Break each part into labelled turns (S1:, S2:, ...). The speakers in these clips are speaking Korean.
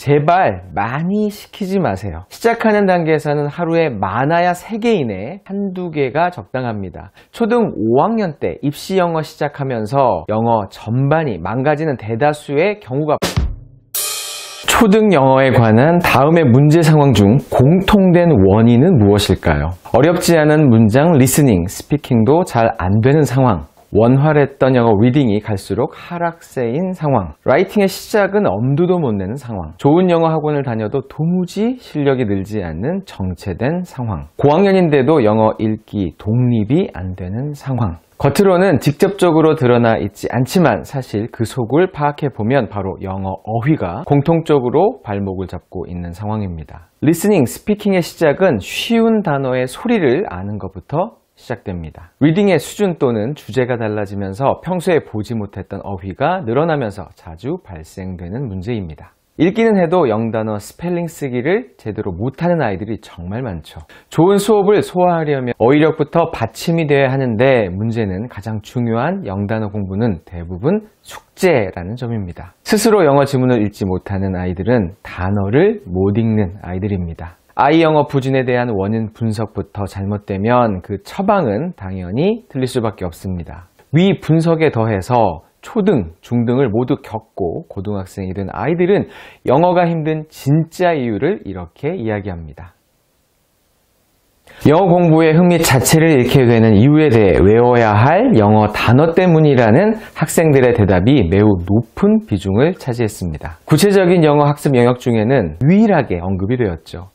S1: 제발 많이 시키지 마세요. 시작하는 단계에서는 하루에 많아야 3개 이내 한두 개가 적당합니다. 초등 5학년 때 입시 영어 시작하면서 영어 전반이 망가지는 대다수의 경우가 초등 영어에 관한 다음의 문제 상황 중 공통된 원인은 무엇일까요? 어렵지 않은 문장 listening, speaking도 잘 안 되는 상황, 원활했던 영어 reading이 갈수록 하락세인 상황, writing의 시작은 엄두도 못 내는 상황, 좋은 영어 학원을 다녀도 도무지 실력이 늘지 않는 정체된 상황, 고학년인데도 영어 읽기 독립이 안 되는 상황, 겉으로는 직접적으로 드러나 있지 않지만 사실 그 속을 파악해 보면 바로 영어 어휘가 공통적으로 발목을 잡고 있는 상황입니다. listening, speaking의 시작은 쉬운 단어의 소리를 아는 것부터 시작됩니다. reading의 수준 또는 주제가 달라지면서 평소에 보지 못했던 어휘가 늘어나면서 자주 발생되는 문제입니다. 읽기는 해도 영단어 스펠링 쓰기를 제대로 못하는 아이들이 정말 많죠. 좋은 수업을 소화하려면 어휘력부터 받침이 되어야 하는데 문제는 가장 중요한 영단어 공부는 대부분 숙제라는 점입니다. 스스로 영어 지문을 읽지 못하는 아이들은 단어를 못 읽는 아이들입니다. 아이 영어 부진에 대한 원인 분석부터 잘못되면 그 처방은 당연히 틀릴 수밖에 없습니다. 위 분석에 더해서 초등, 중등을 모두 겪고 고등학생이 된 아이들은 영어가 힘든 진짜 이유를 이렇게 이야기합니다. 영어 공부에 흥미 자체를 잃게 되는 이유에 대해 외워야 할 영어 단어 때문이라는 학생들의 대답이 매우 높은 비중을 차지했습니다. 구체적인 영어 학습 영역 중에는 유일하게 언급이 되었죠.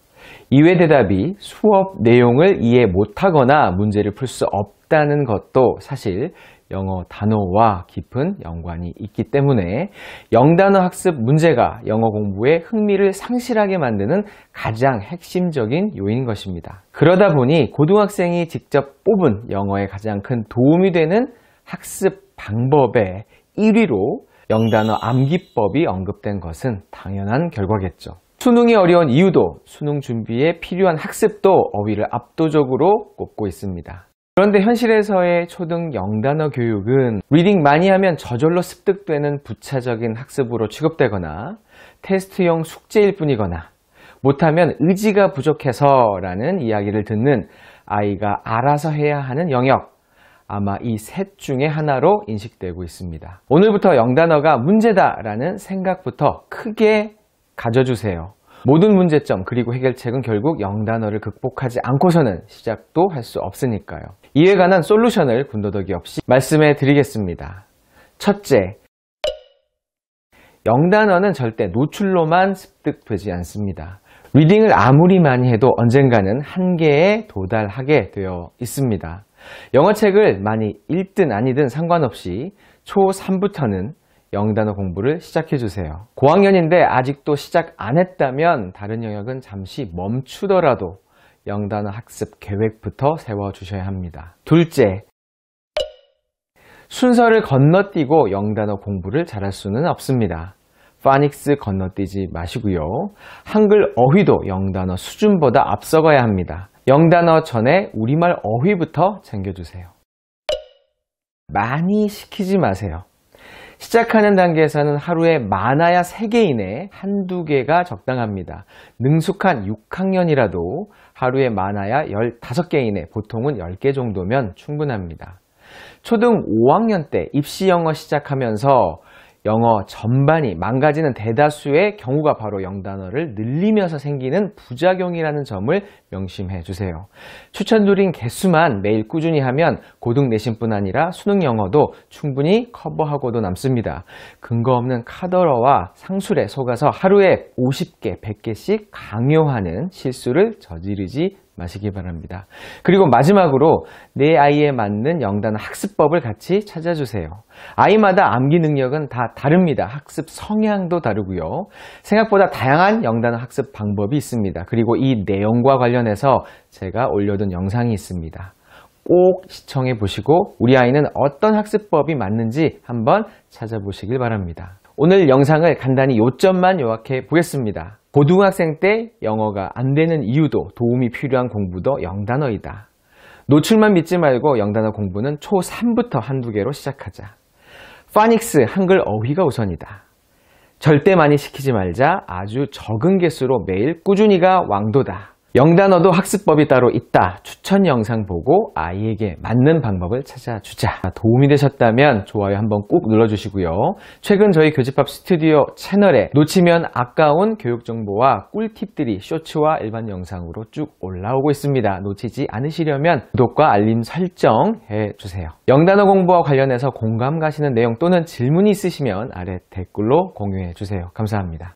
S1: 이외 대답이 수업 내용을 이해 못하거나 문제를 풀 수 없다는 것도 사실 영어 단어와 깊은 연관이 있기 때문에 영단어 학습 문제가 영어 공부에 흥미를 상실하게 만드는 가장 핵심적인 요인인 것입니다. 그러다 보니 고등학생이 직접 뽑은 영어에 가장 큰 도움이 되는 학습 방법의 1위로 영단어 암기법이 언급된 것은 당연한 결과겠죠. 수능이 어려운 이유도 수능 준비에 필요한 학습도 어휘를 압도적으로 꼽고 있습니다. 그런데 현실에서의 초등 영단어 교육은 reading 많이 하면 저절로 습득되는 부차적인 학습으로 취급되거나 테스트용 숙제일 뿐이거나 못하면 의지가 부족해서 라는 이야기를 듣는 아이가 알아서 해야 하는 영역 아마 이 셋 중에 하나로 인식되고 있습니다. 오늘부터 영단어가 문제다 라는 생각부터 크게 가져주세요. 모든 문제점 그리고 해결책은 결국 영단어를 극복하지 않고서는 시작도 할 수 없으니까요. 이에 관한 솔루션을 군더더기 없이 말씀해 드리겠습니다. 첫째, 영단어는 절대 노출로만 습득되지 않습니다. 리딩을 아무리 많이 해도 언젠가는 한계에 도달하게 되어 있습니다. 영어책을 많이 읽든 아니든 상관없이 초 3부터는 영단어 공부를 시작해 주세요. 고학년인데 아직도 시작 안 했다면 다른 영역은 잠시 멈추더라도 영단어 학습 계획부터 세워 주셔야 합니다. 둘째, 순서를 건너뛰고 영단어 공부를 잘할 수는 없습니다. 파닉스 건너뛰지 마시고요. 한글 어휘도 영단어 수준보다 앞서가야 합니다. 영단어 전에 우리말 어휘부터 챙겨주세요. 많이 시키지 마세요. 시작하는 단계에서는 하루에 많아야 3개 이내 한두 개가 적당합니다. 능숙한 6학년이라도 하루에 많아야 15개 이내, 보통은 10개 정도면 충분합니다. 초등 5학년 때 입시 영어 시작하면서 영어 전반이 망가지는 대다수의 경우가 바로 영단어를 늘리면서 생기는 부작용이라는 점을 명심해 주세요. 추천드린 개수만 매일 꾸준히 하면 고등 내신뿐 아니라 수능 영어도 충분히 커버하고도 남습니다. 근거 없는 카더러와 상술에 속아서 하루에 50개, 100개씩 강요하는 실수를 저지르지 마시기 바랍니다. 그리고 마지막으로 내 아이에 맞는 영단어 학습법을 같이 찾아주세요. 아이마다 암기 능력은 다 다릅니다. 학습 성향도 다르고요. 생각보다 다양한 영단어 학습 방법이 있습니다. 그리고 이 내용과 관련해서 제가 올려둔 영상이 있습니다. 꼭 시청해 보시고 우리 아이는 어떤 학습법이 맞는지 한번 찾아보시길 바랍니다. 오늘 영상을 간단히 요점만 요약해 보겠습니다. 고등학생 때 영어가 안 되는 이유도 도움이 필요한 공부도 영단어이다. 노출만 믿지 말고 영단어 공부는 초3부터 한두 개로 시작하자. 파닉스 한글 어휘가 우선이다. 절대 많이 시키지 말자. 아주 적은 개수로 매일 꾸준히가 왕도다. 영단어도 학습법이 따로 있다. 추천 영상 보고 아이에게 맞는 방법을 찾아주자. 도움이 되셨다면 좋아요 한번 꼭 눌러주시고요. 최근 저희 교집합 스튜디오 채널에 놓치면 아까운 교육 정보와 꿀팁들이 쇼츠와 일반 영상으로 쭉 올라오고 있습니다. 놓치지 않으시려면 구독과 알림 설정 해주세요. 영단어 공부와 관련해서 공감 가시는 내용 또는 질문이 있으시면 아래 댓글로 공유해 주세요. 감사합니다.